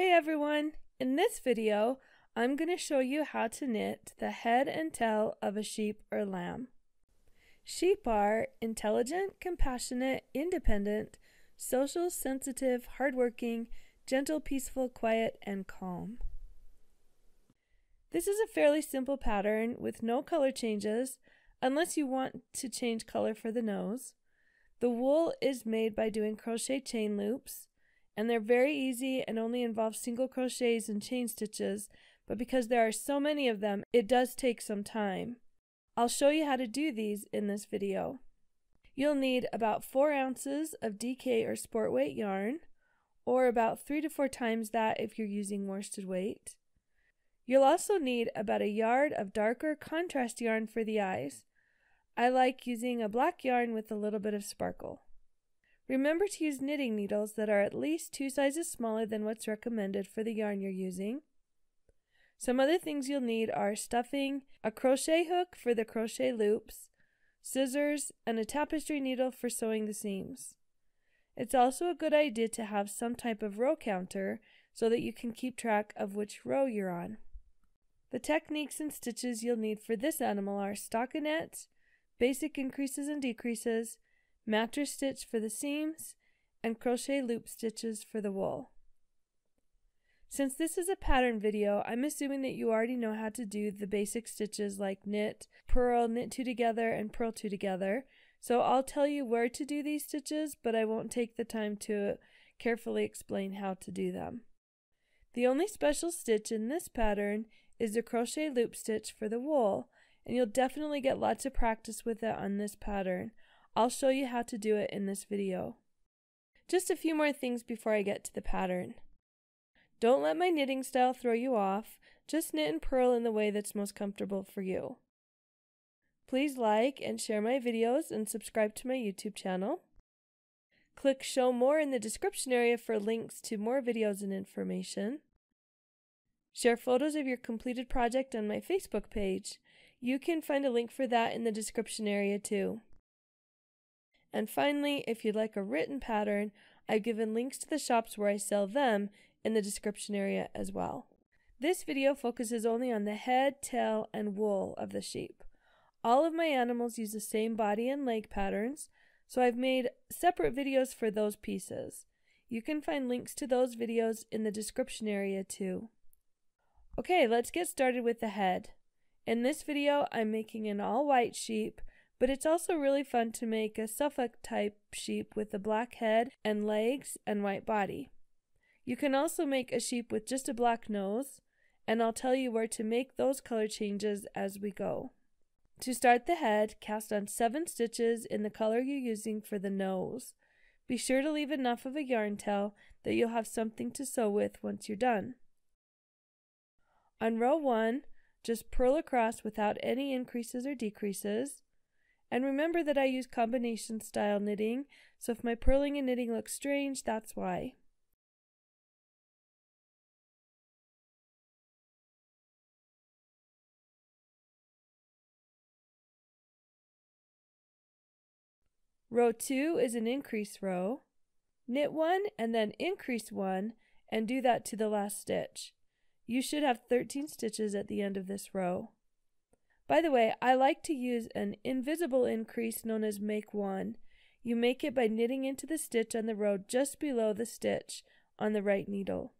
Hey everyone! In this video, I'm going to show you how to knit the head and tail of a sheep or lamb. Sheep are intelligent, compassionate, independent, social, sensitive, hardworking, gentle, peaceful, quiet, and calm. This is a fairly simple pattern with no color changes unless you want to change color for the nose. The wool is made by doing crochet chain loops and they're very easy and only involve single crochets and chain stitches, but because there are so many of them, it does take some time. I'll show you how to do these in this video. You'll need about 4 ounces of DK or sport weight yarn, or about 3 to 4 times that if you're using worsted weight. You'll also need about a yard of darker contrast yarn for the eyes. I like using a black yarn with a little bit of sparkle. Remember to use knitting needles that are at least two sizes smaller than what's recommended for the yarn you're using. Some other things you'll need are stuffing, a crochet hook for the crochet loops, scissors, and a tapestry needle for sewing the seams. It's also a good idea to have some type of row counter so that you can keep track of which row you're on. The techniques and stitches you'll need for this animal are stockinette, basic increases and decreases, mattress stitch for the seams, and crochet loop stitches for the wool. Since this is a pattern video, I'm assuming that you already know how to do the basic stitches like knit, purl, knit two together, and purl two together. So I'll tell you where to do these stitches, but I won't take the time to carefully explain how to do them. The only special stitch in this pattern is the crochet loop stitch for the wool, and you'll definitely get lots of practice with it on this pattern. I'll show you how to do it in this video. Just a few more things before I get to the pattern. Don't let my knitting style throw you off, just knit and purl in the way that's most comfortable for you. Please like and share my videos and subscribe to my YouTube channel. Click show more in the description area for links to more videos and information. Share photos of your completed project on my Facebook page. You can find a link for that in the description area too. And finally, if you'd like a written pattern, I've given links to the shops where I sell them in the description area as well. This video focuses only on the head, tail, and wool of the sheep. All of my animals use the same body and leg patterns, so I've made separate videos for those pieces. You can find links to those videos in the description area too. Okay, let's get started with the head. In this video, I'm making an all white sheep but it's also really fun to make a Suffolk type sheep with a black head and legs and white body. You can also make a sheep with just a black nose, and I'll tell you where to make those color changes as we go. To start the head, cast on 7 stitches in the color you're using for the nose. Be sure to leave enough of a yarn tail that you'll have something to sew with once you're done. On row 1, just purl across without any increases or decreases. And remember that I use combination style knitting, so if my purling and knitting looks strange, that's why. Row 2 is an increase row. Knit 1 and then increase 1 and do that to the last stitch. You should have 13 stitches at the end of this row. By the way, I like to use an invisible increase known as make one. You make it by knitting into the stitch on the row just below the stitch on the right needle.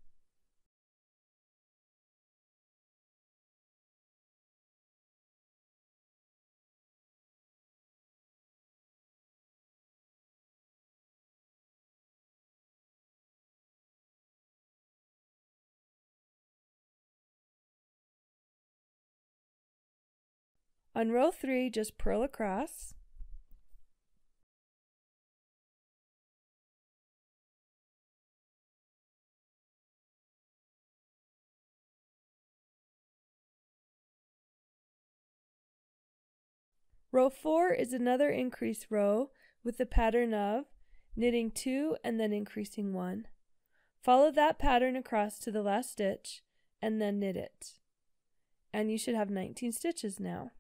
On row 3, just purl across. Row 4 is another increase row with the pattern of knitting 2 and then increasing 1. Follow that pattern across to the last stitch and then knit it. And you should have 19 stitches now.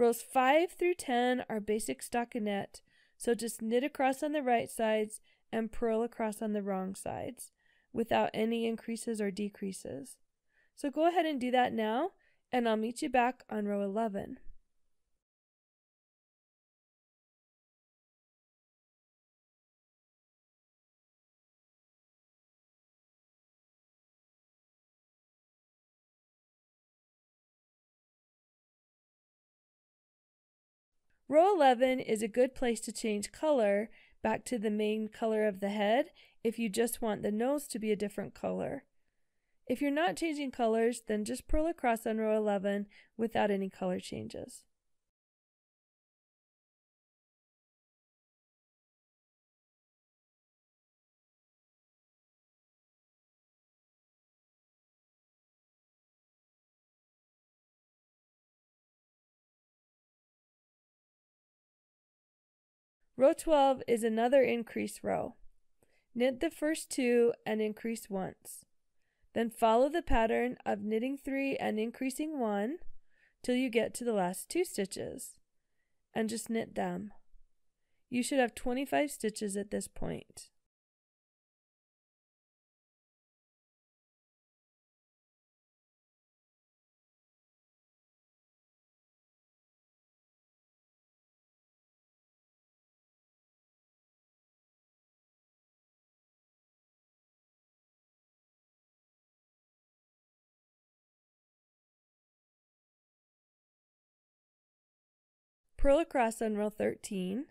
Rows 5 through 10 are basic stockinette, so just knit across on the right sides and purl across on the wrong sides without any increases or decreases. So go ahead and do that now, and I'll meet you back on row 11. Row 11 is a good place to change color back to the main color of the head if you just want the nose to be a different color. If you're not changing colors, then just purl across on row 11 without any color changes. Row 12 is another increase row. Knit the first two and increase once. Then follow the pattern of knitting 3 and increasing 1 till you get to the last two stitches and just knit them. You should have 25 stitches at this point. Purl across on row 13.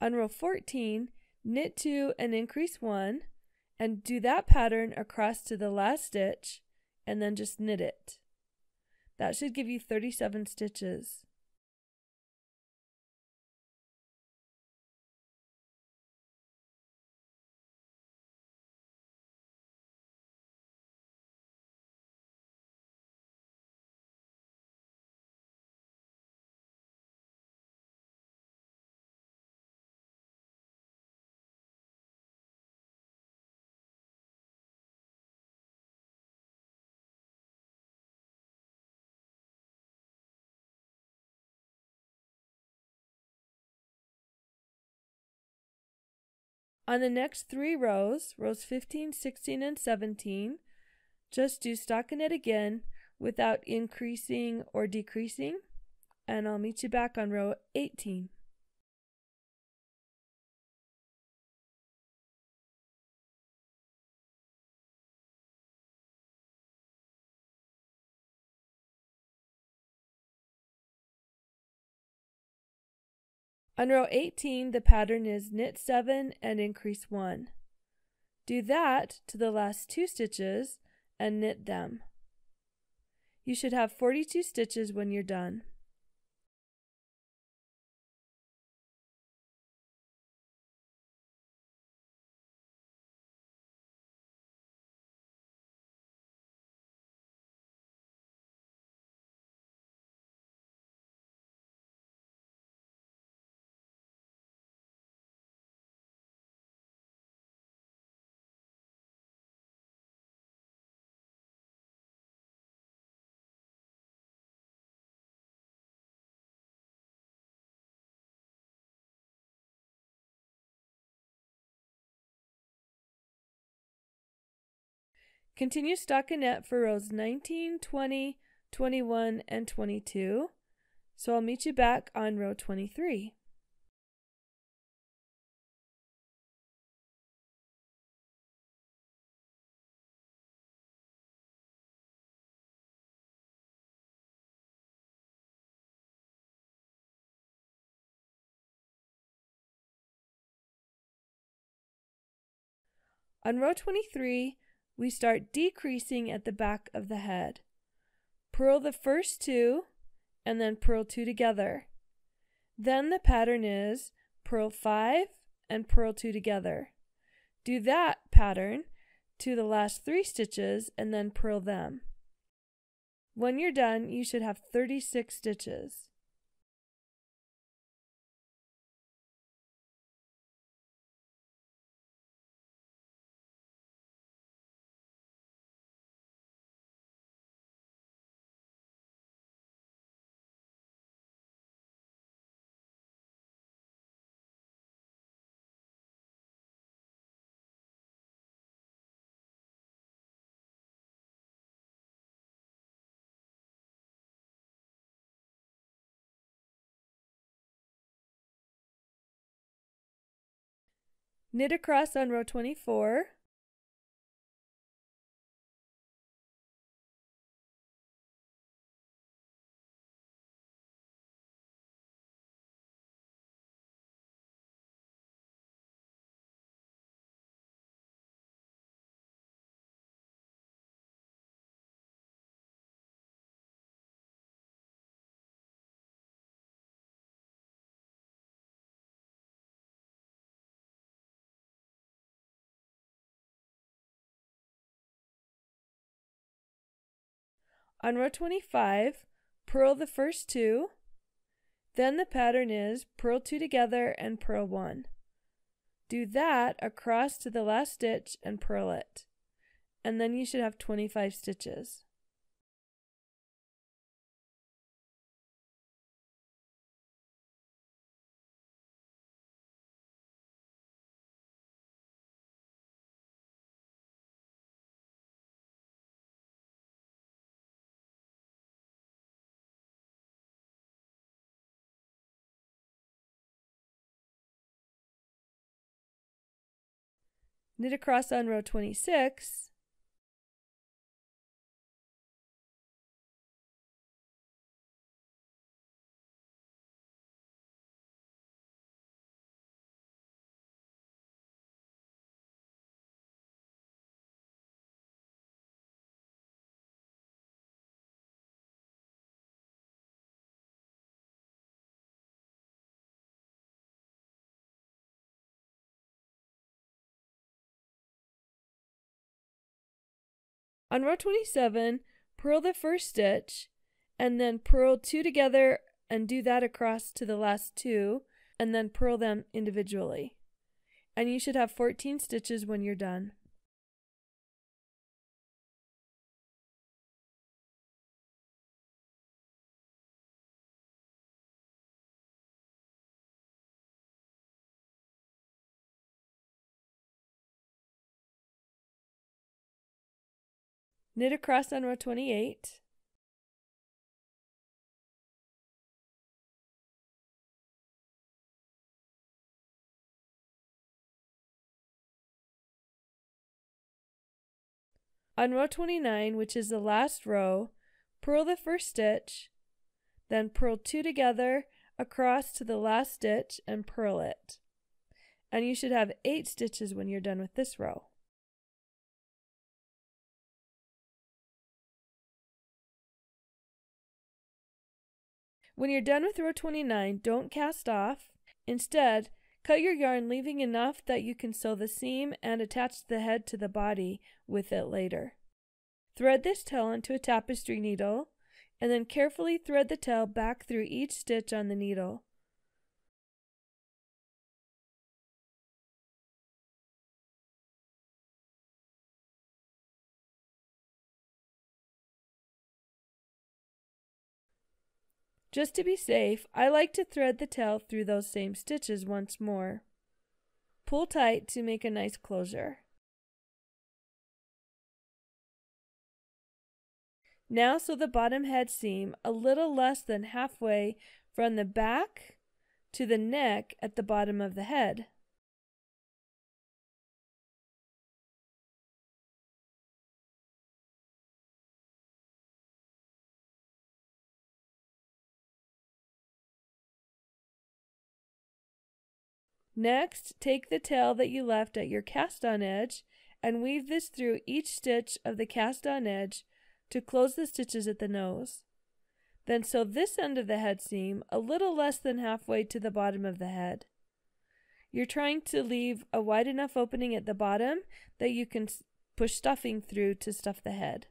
On row 14, knit 2 and increase 1 and do that pattern across to the last stitch and then just knit it. That should give you 37 stitches. On the next three rows, rows 15, 16, and 17, just do stockinette again without increasing or decreasing, and I'll meet you back on row 18. On row 18, the pattern is knit 7 and increase 1. Do that to the last two stitches and knit them. You should have 42 stitches when you're done. Continue stockinette for rows 19, 20, 21, and 22. So I'll meet you back on row 23. On row 23, we start decreasing at the back of the head. Purl the first two and then purl two together. Then the pattern is purl five and purl two together. Do that pattern to the last three stitches and then purl them. When you're done, you should have 36 stitches. Knit across on row 24. On row 25, purl the first two. Then the pattern is purl two together and purl one. Do that across to the last stitch and purl it. And then you should have 25 stitches. Knit across on row 26. On row 27, purl the first stitch and then purl two together and do that across to the last two and then purl them individually. And you should have 14 stitches when you're done. Knit across on row 28. On row 29, which is the last row, purl the first stitch, then purl two together across to the last stitch and purl it. And you should have eight stitches when you're done with this row. When you're done with row 29, don't cast off. Instead, cut your yarn leaving enough that you can sew the seam and attach the head to the body with it later. Thread this tail onto a tapestry needle and then carefully thread the tail back through each stitch on the needle. Just to be safe, I like to thread the tail through those same stitches once more. Pull tight to make a nice closure. Now sew the bottom head seam a little less than halfway from the back to the neck at the bottom of the head. Next, take the tail that you left at your cast on edge and weave this through each stitch of the cast on edge to close the stitches at the nose. Then sew this end of the head seam a little less than halfway to the bottom of the head. You're trying to leave a wide enough opening at the bottom that you can push stuffing through to stuff the head.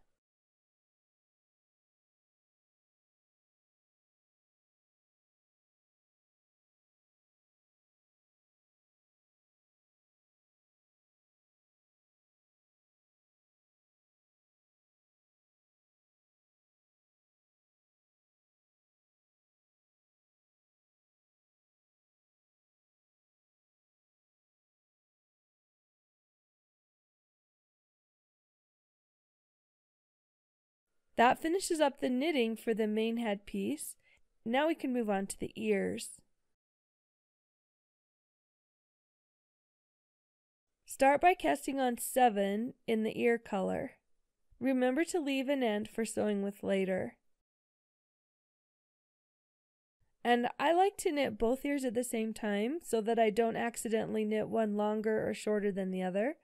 That finishes up the knitting for the main head piece. Now we can move on to the ears. Start by casting on 7 in the ear color. Remember to leave an end for sewing with later. And I like to knit both ears at the same time so that I don't accidentally knit one longer or shorter than the other.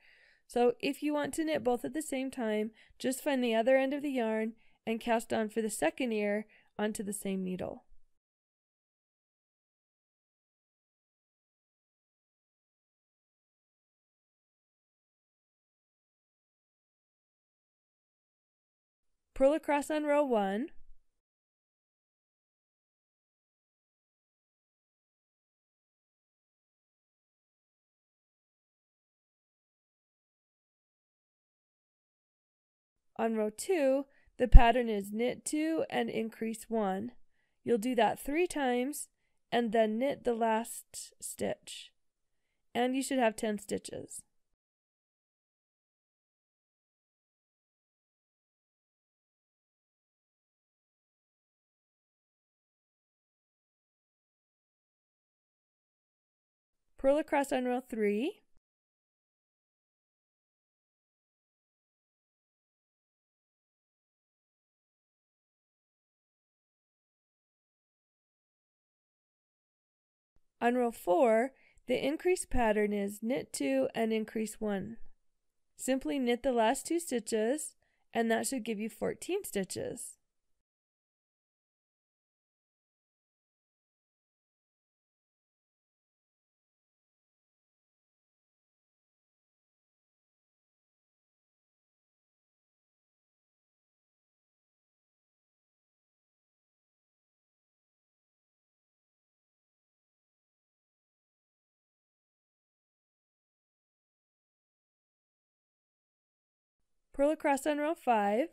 So if you want to knit both at the same time, just find the other end of the yarn and cast on for the second ear onto the same needle. Purl across on row 1. On row 2, the pattern is knit 2 and increase 1. You'll do that 3 times and then knit the last stitch. And you should have 10 stitches. Purl across on row 3. On row 4, the increase pattern is knit 2 and increase 1. Simply knit the last two stitches and that should give you 14 stitches. Purl across on row 5.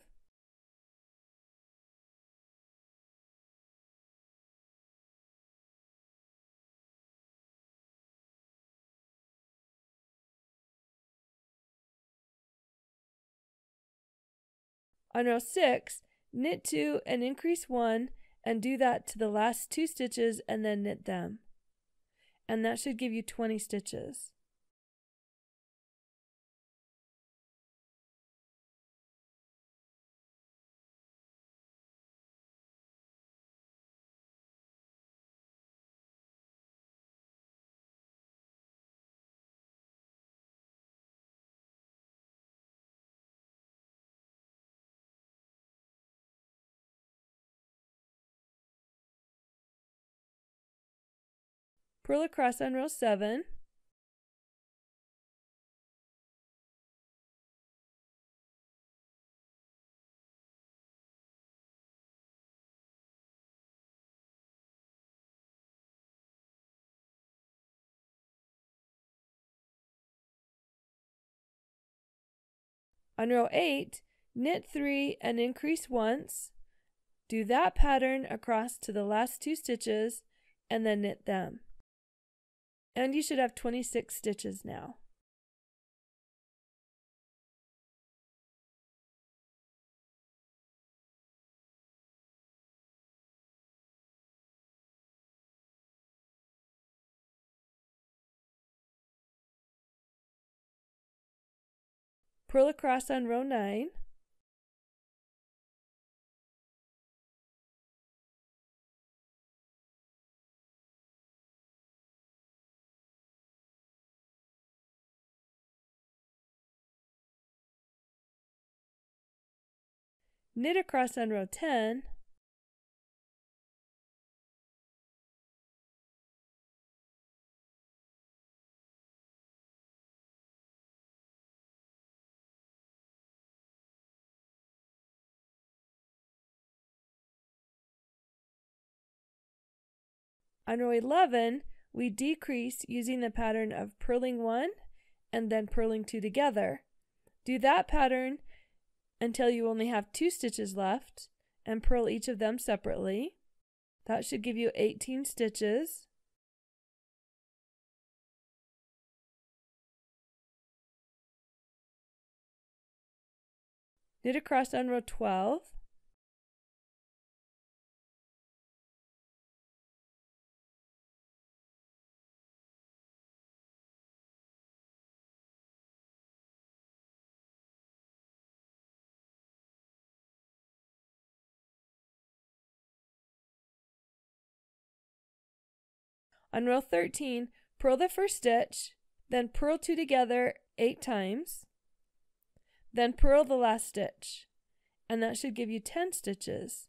On row 6, knit 2 and increase 1 and do that to the last two stitches and then knit them. And that should give you 20 stitches. Purl across on row 7. On row 8, knit 3 and increase once. Do that pattern across to the last two stitches and then knit them. And you should have 26 stitches now. Purl across on row 9. Knit across on row 10, On row 11, we decrease using the pattern of purling 1 and then purling 2 together. Do that pattern until you only have two stitches left and purl each of them separately. That should give you 18 stitches. Knit across on row 12. On row 13, purl the first stitch, then purl two together eight times, then purl the last stitch, and that should give you 10 stitches.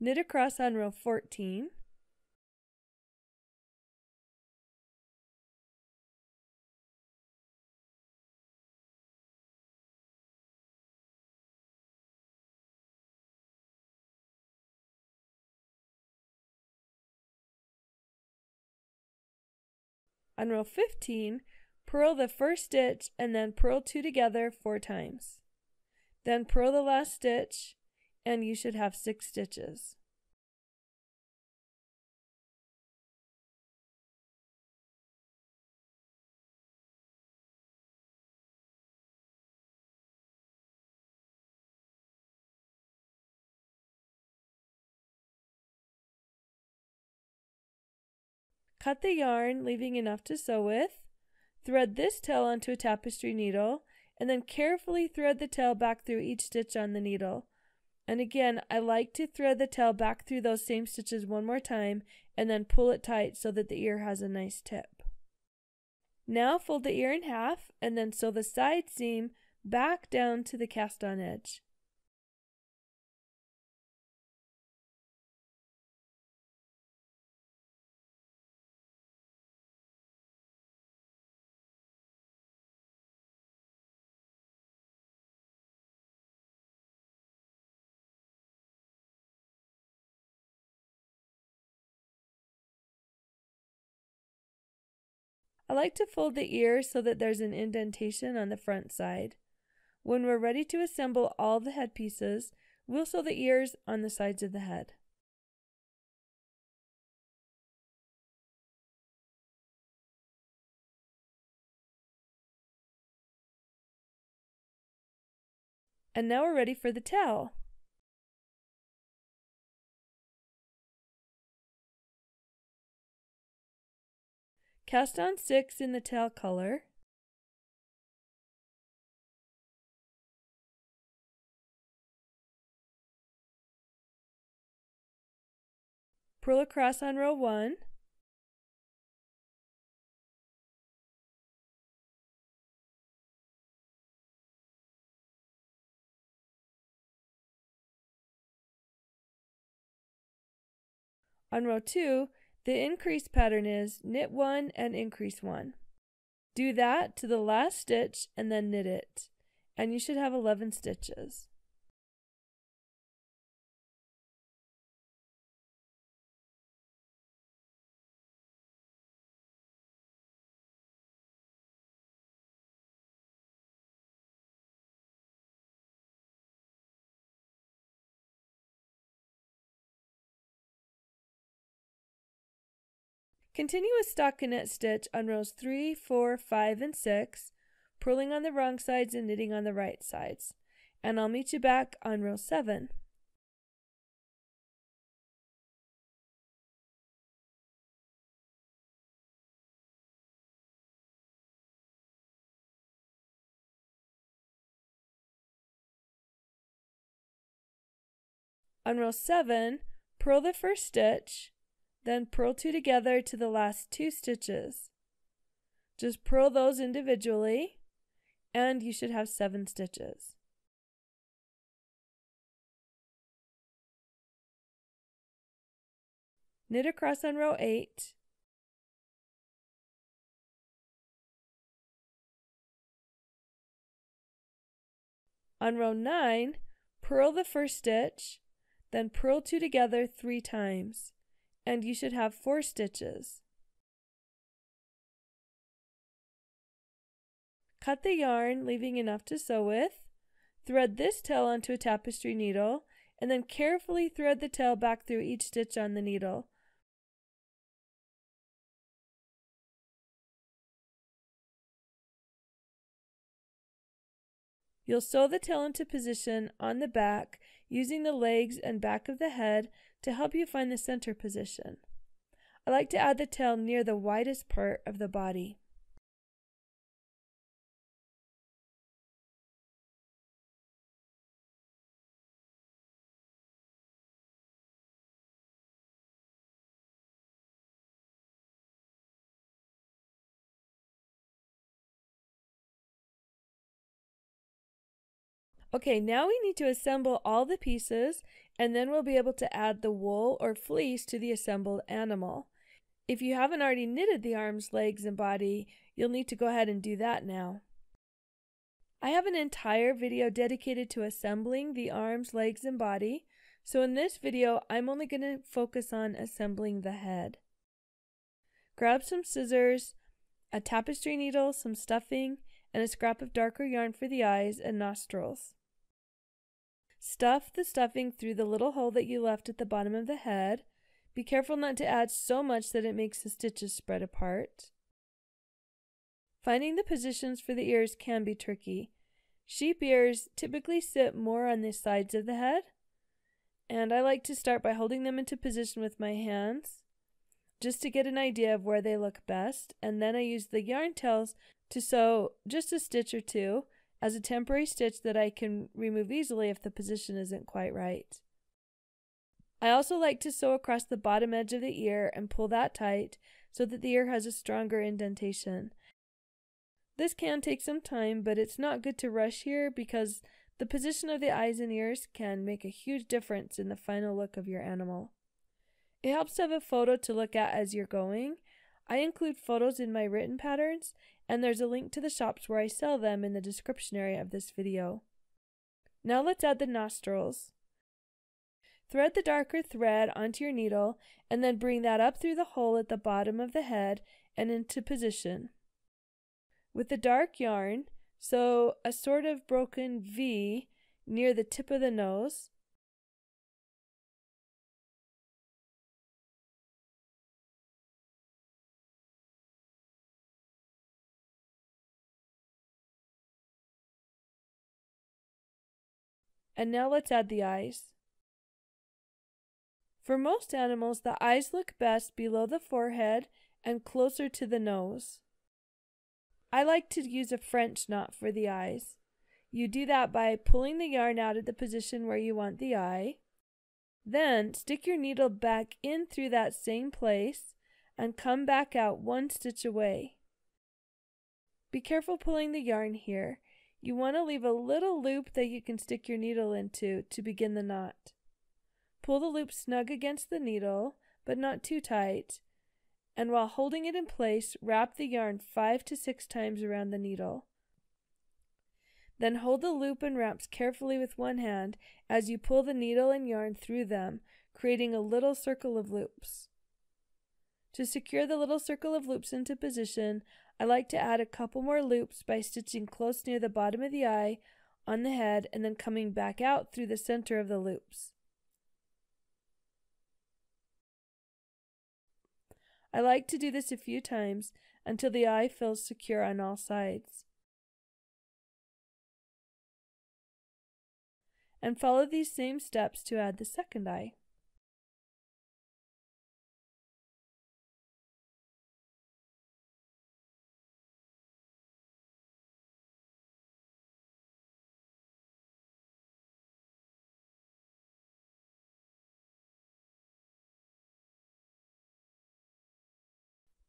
Knit across on row 14. On row 15, purl the first stitch and then purl two together four times. Then purl the last stitch and you should have six stitches. Cut the yarn, leaving enough to sew with. Thread this tail onto a tapestry needle, and then carefully thread the tail back through each stitch on the needle. And again, I like to thread the tail back through those same stitches one more time and then pull it tight so that the ear has a nice tip. Now fold the ear in half and then sew the side seam back down to the cast on edge. I like to fold the ear so that there's an indentation on the front side. When we're ready to assemble all the head pieces, we'll sew the ears on the sides of the head. And now we're ready for the tail. Cast on 6 in the tail color. Purl across on row 1. On row 2, the increase pattern is knit 1 and increase 1. Do that to the last stitch and then knit it, and you should have 11 stitches. Continue a stockinette stitch on rows 3, 4, 5, and 6, purling on the wrong sides and knitting on the right sides. And I'll meet you back on row 7. On row 7, purl the first stitch, then purl two together to the last two stitches. Just purl those individually and you should have seven stitches. Knit across on row 8. On row 9, purl the first stitch, then purl two together three times and you should have four stitches. Cut the yarn, leaving enough to sew with. Thread this tail onto a tapestry needle, and then carefully thread the tail back through each stitch on the needle. You'll sew the tail into position on the back using the legs and back of the head to help you find the center position. I like to add the tail near the widest part of the body. Okay, now we need to assemble all the pieces and then we'll be able to add the wool or fleece to the assembled animal. If you haven't already knitted the arms, legs, and body, you'll need to go ahead and do that now. I have an entire video dedicated to assembling the arms, legs, and body, so in this video I'm only going to focus on assembling the head. Grab some scissors, a tapestry needle, some stuffing, and a scrap of darker yarn for the eyes and nostrils. Stuff the stuffing through the little hole that you left at the bottom of the head. Be careful not to add so much that it makes the stitches spread apart. Finding the positions for the ears can be tricky. Sheep ears typically sit more on the sides of the head, and I like to start by holding them into position with my hands just to get an idea of where they look best, and then I use the yarn tails to sew just a stitch or two as a temporary stitch that I can remove easily if the position isn't quite right. I also like to sew across the bottom edge of the ear and pull that tight so that the ear has a stronger indentation. This can take some time, but it's not good to rush here because the position of the eyes and ears can make a huge difference in the final look of your animal. It helps to have a photo to look at as you're going. I include photos in my written patterns, and there's a link to the shops where I sell them in the description area of this video. Now let's add the nostrils. Thread the darker thread onto your needle and then bring that up through the hole at the bottom of the head and into position. With the dark yarn, sew a sort of broken V near the tip of the nose And now let's add the eyes. For most animals, the eyes look best below the forehead and closer to the nose. I like to use a French knot for the eyes. You do that by pulling the yarn out of the position where you want the eye. Then stick your needle back in through that same place and come back out one stitch away. Be careful pulling the yarn here you want to leave a little loop that you can stick your needle into to begin the knot. Pull the loop snug against the needle, but not too tight, and while holding it in place, wrap the yarn five to six times around the needle. Then hold the loop and wraps carefully with one hand as you pull the needle and yarn through them, creating a little circle of loops. To secure the little circle of loops into position, I like to add a couple more loops by stitching close near the bottom of the eye on the head and then coming back out through the center of the loops. I like to do this a few times until the eye feels secure on all sides. And follow these same steps to add the second eye.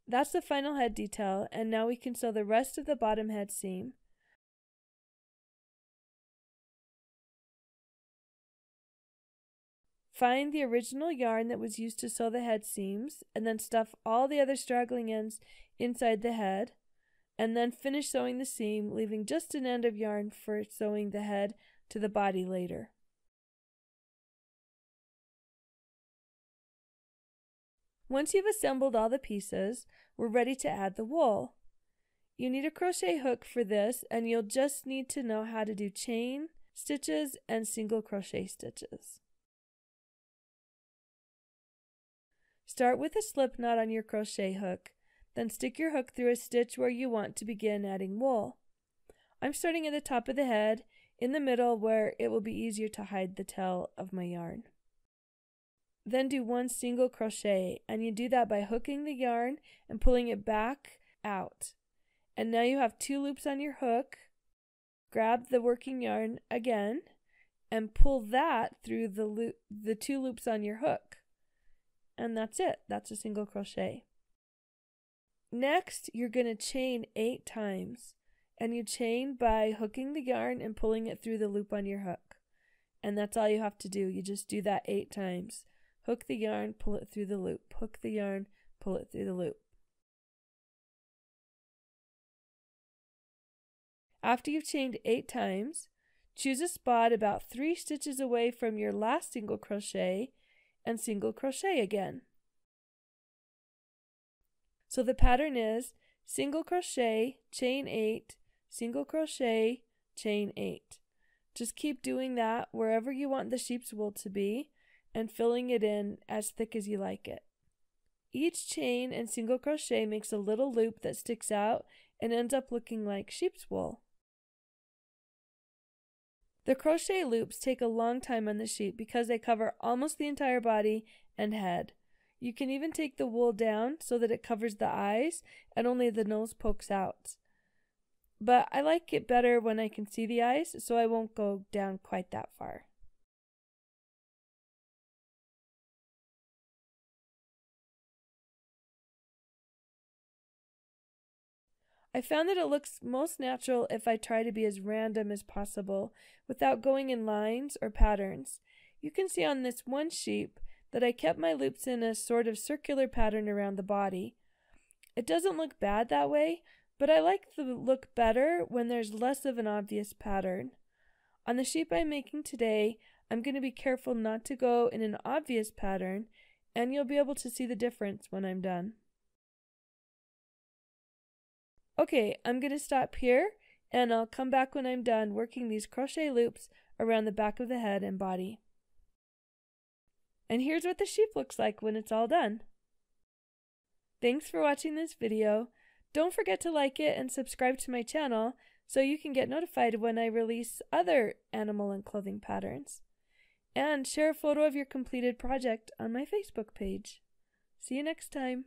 That's the final head detail, and now we can sew the rest of the bottom head seam. Find the original yarn that was used to sew the head seams, and then stuff all the other straggling ends inside the head, and then finish sewing the seam, leaving just an end of yarn for sewing the head to the body later. Once you've assembled all the pieces, we're ready to add the wool. You need a crochet hook for this and you'll just need to know how to do chain stitches and single crochet stitches. Start with a slip knot on your crochet hook, then stick your hook through a stitch where you want to begin adding wool. I'm starting at the top of the head, in the middle where it will be easier to hide the tail of my yarn. Then do one single crochet and you do that by hooking the yarn and pulling it back out. And now you have two loops on your hook. Grab the working yarn again and pull that through the loop the two loops on your hook. And that's it. That's a single crochet. Next, you're going to chain 8 times. and you chain by hooking the yarn and pulling it through the loop on your hook. And that's all you have to do. You just do that eight times. Hook the yarn, pull it through the loop. Hook the yarn, pull it through the loop. After you've chained eight times, choose a spot about three stitches away from your last single crochet and single crochet again. So the pattern is single crochet, chain 8, single crochet, chain 8. Just keep doing that wherever you want the sheep's wool to be and filling it in as thick as you like it. Each chain and single crochet makes a little loop that sticks out and ends up looking like sheep's wool. The crochet loops take a long time on the sheep because they cover almost the entire body and head. You can even take the wool down so that it covers the eyes and only the nose pokes out. But I like it better when I can see the eyes, so I won't go down quite that far. I found that it looks most natural if I try to be as random as possible without going in lines or patterns. You can see on this one sheep that I kept my loops in a sort of circular pattern around the body. It doesn't look bad that way, but I like the look better when there's less of an obvious pattern. On the sheep I'm making today, I'm going to be careful not to go in an obvious pattern, and you'll be able to see the difference when I'm done. Okay, I'm going to stop here and I'll come back when I'm done working these crochet loops around the back of the head and body. And here's what the sheep looks like when it's all done. Thanks for watching this video. Don't forget to like it and subscribe to my channel so you can get notified when I release other animal and clothing patterns. And share a photo of your completed project on my Facebook page. See you next time.